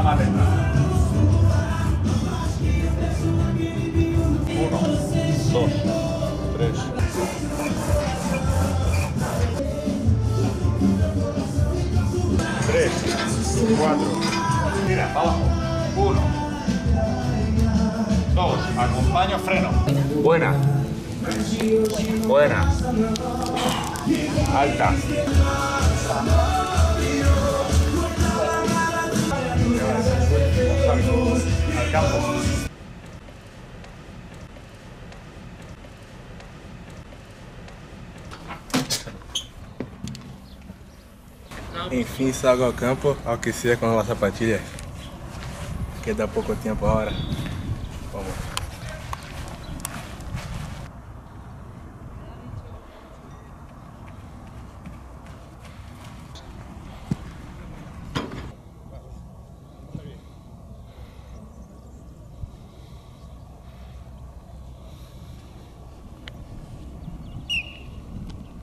Uno, dos, tres. Tres, cuatro. Mira, para abajo. Uno. Dos. Acompaño freno. Buena. Buena. Alta. Acabou. Enfim, sago ao campo, aquecer com a nossa sapatilha. Que dá pouco tempo a hora. Vamos.